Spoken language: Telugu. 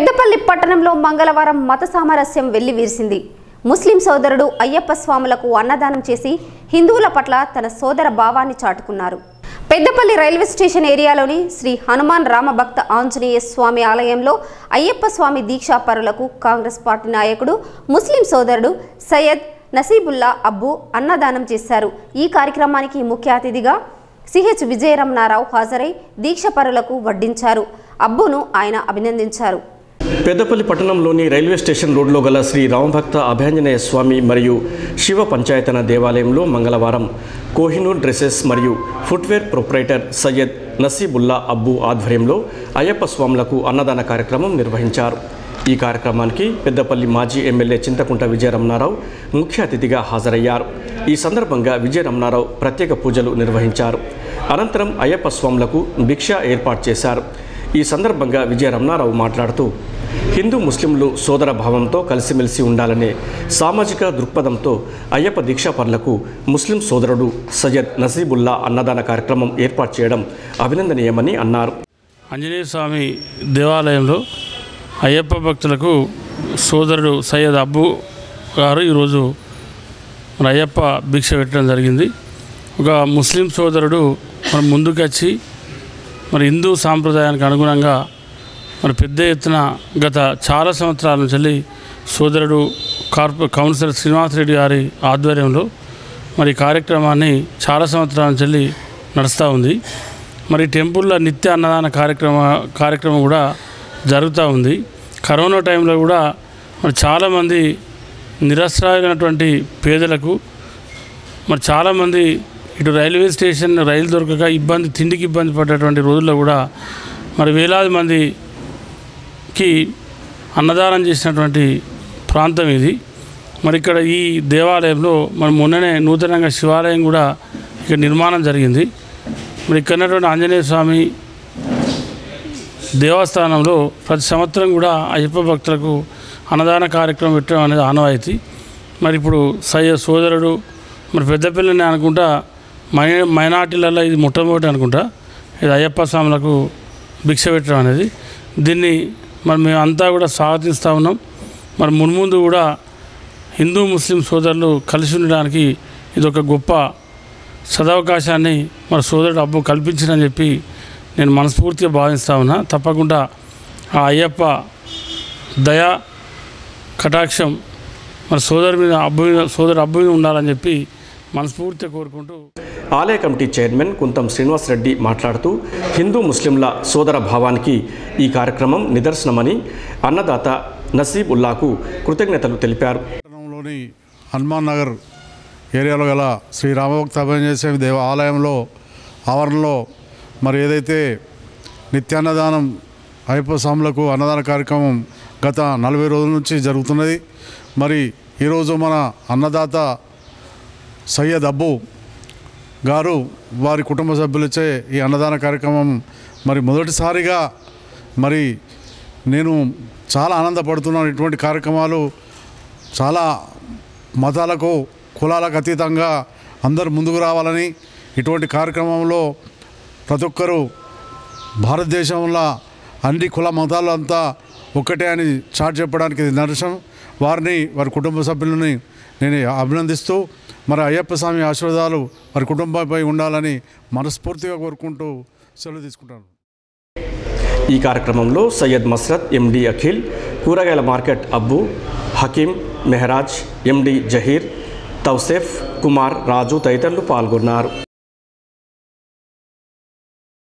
పెద్దపల్లి పట్టణంలో మంగళవారం మత సామరస్యం వెల్లివిరిసింది ముస్లిం సోదరుడు అయ్యప్ప స్వాములకు అన్నదానం చేసి హిందువుల పట్ల తన సోదర భావాన్ని చాటుకున్నారు. పెద్దపల్లి రైల్వే స్టేషన్ ఏరియాలోని శ్రీ హనుమాన్ రామభక్త ఆంజనేయ స్వామి ఆలయంలో అయ్యప్ప స్వామి దీక్షాపరులకు కాంగ్రెస్ పార్టీ నాయకుడు ముస్లిం సోదరుడు సయ్యద్ నసీబుల్లా అబ్బు అన్నదానం చేశారు. ఈ కార్యక్రమానికి ముఖ్య అతిథిగా సిహెచ్ విజయరమణారావు హాజరై దీక్షపరులకు వడ్డించారు. అబ్బును ఆయన అభినందించారు. పెద్దపల్లి పట్టణంలోని రైల్వే స్టేషన్ రోడ్లో గల శ్రీ రామభక్త అభ్యాంజనేయ స్వామి మరియు శివ పంచాయతన దేవాలయంలో మంగళవారం కోహినూర్ డ్రెస్సెస్ మరియు ఫుట్వేర్ ప్రొపరేటర్ సయ్యద్ నసీబుల్లా అబ్బు ఆధ్వర్యంలో అయ్యప్ప స్వాములకు అన్నదాన కార్యక్రమం నిర్వహించారు. ఈ కార్యక్రమానికి పెద్దపల్లి మాజీ ఎమ్మెల్యే చింతకుంట విజయరమణారావు ముఖ్య అతిథిగా హాజరయ్యారు. ఈ సందర్భంగా విజయరమణారావు ప్రత్యేక పూజలు నిర్వహించారు. అనంతరం అయ్యప్ప స్వాములకు భిక్ష ఏర్పాటు చేశారు. ఈ సందర్భంగా విజయరమణారావు మాట్లాడుతూ హిందూ ముస్లింలు సోదర భావంతో కలిసిమెలిసి ఉండాలనే సామాజిక దృక్పథంతో అయ్యప్ప దీక్షాపరులకు ముస్లిం సోదరుడు సయ్యద్ నసీబుల్లా అన్నదాన కార్యక్రమం ఏర్పాటు చేయడం అభినందనీయమని అన్నారు. ఆంజనేయ స్వామి దేవాలయంలో అయ్యప్ప భక్తులకు సోదరుడు సయ్యద్ అబ్బు గారు ఈరోజు మన అయ్యప్ప భిక్ష పెట్టడం జరిగింది. ఒక ముస్లిం సోదరుడు మనం ముందుకొచ్చి మరి హిందూ సాంప్రదాయానికి అనుగుణంగా మరి పెద్ద ఎత్తున గత చాలా సంవత్సరాల నుంచి సోదరుడు కార్పొ కౌన్సిలర్ శ్రీనివాస్ రెడ్డి గారి ఆధ్వర్యంలో మరి కార్యక్రమాన్ని చాలా సంవత్సరాల నుంచి నడుస్తూ ఉంది. మరి టెంపుల్లో నిత్య అన్నదాన కార్యక్రమ కార్యక్రమం కూడా జరుగుతూ ఉంది. కరోనా టైంలో కూడా మరి చాలామంది నిరసరాయనటువంటి పేదలకు మరి చాలామంది ఇటు రైల్వే స్టేషన్ రైలు దొరకక ఇబ్బంది తిండికి ఇబ్బంది పడేటువంటి రోజుల్లో కూడా మరి వేలాది మంది కి అన్నదానం చేసినటువంటి ప్రాంతం ఇది. మరి ఇక్కడ ఈ దేవాలయంలో మరి మొన్ననే నూతనంగా శివాలయం కూడా ఇక్కడ నిర్మాణం జరిగింది. మరి ఇక్కడ ఆంజనేయ స్వామి దేవస్థానంలో ప్రతి సంవత్సరం కూడా అయ్యప్ప భక్తులకు అన్నదాన కార్యక్రమం పెట్టడం అనేది ఆనవాయితీ. మరి ఇప్పుడు సయ్య సోదరుడు మరి పెద్దపిల్లని అనుకుంటా మై మైనార్టీలలో ఇది మొట్టమొదటి అనుకుంటా. ఇది అయ్యప్ప స్వాములకు భిక్ష పెట్టడం అనేది. దీన్ని మరి మేము అంతా కూడా స్వాగతిస్తూ ఉన్నాం. మరి మున్ముందు కూడా హిందూ ముస్లిం సోదరులు కలిసి ఉండడానికి ఇది ఒక గొప్ప సదవకాశాన్ని మన సోదరుడు అబ్బు కల్పించిందని చెప్పి నేను మనస్ఫూర్తిగా భావిస్తా ఉన్నా. తప్పకుండా ఆ అయ్యప్ప దయా కటాక్షం మన సోదరు మీద అబ్బు మీద సోదరు అబ్బు మీద ఉండాలని చెప్పి మనస్ఫూర్తిగా కోరుకుంటూ ఆలయ కమిటీ చైర్మన్ కుంతం శ్రీనివాసరెడ్డి మాట్లాడుతూ హిందూ ముస్లింల సోదర భావానికి ఈ కార్యక్రమం నిదర్శనమని అన్నదాత నసీబ్ ఉల్లాకు కృతజ్ఞతలు తెలిపారు. హనుమాన్ నగర్ ఏరియాలో గల శ్రీ రామభక్త స్వామి దేవ ఆలయంలో ఆవరణలో మరి ఏదైతే నిత్యాన్నదానం అయ్యప్ప స్వాములకు అన్నదాన కార్యక్రమం గత నలభై రోజుల నుంచి జరుగుతున్నది. మరి ఈరోజు మన అన్నదాత సయ్యద్ అబ్బు గారు వారి కుటుంబ సభ్యులచే ఈ అన్నదాన కార్యక్రమం మరి మొదటిసారిగా మరి నేను చాలా ఆనందపడుతున్నాను. ఇటువంటి కార్యక్రమాలు చాలా మతాలకు కులాలకు అతీతంగా అందరూ ముందుకు రావాలని ఇటువంటి కార్యక్రమంలో ప్రతి ఒక్కరూ భారతదేశంలో అన్ని కుల మతాలు అంతా ఒక్కటే అని చాట్ చెప్పడానికి ఇది నిదర్శనం. వారిని వారి కుటుంబ సభ్యులని నేను అభినందిస్తూ మరి అయ్యప్ప స్వామి ఆశీర్వాదాలు మరి కుటుంబంపై ఉండాలని మనస్ఫూర్తిగా కోరుకుంటూ సెలవు తీసుకుంటాను. ఈ కార్యక్రమంలో సయ్యద్ మస్రత్ ఎండి అఖిల్ కూరగాయల మార్కెట్ అబ్బు హకీం మెహరాజ్ ఎండి జహీర్ తౌసేఫ్ కుమార్ రాజు తదితరులు పాల్గొన్నారు.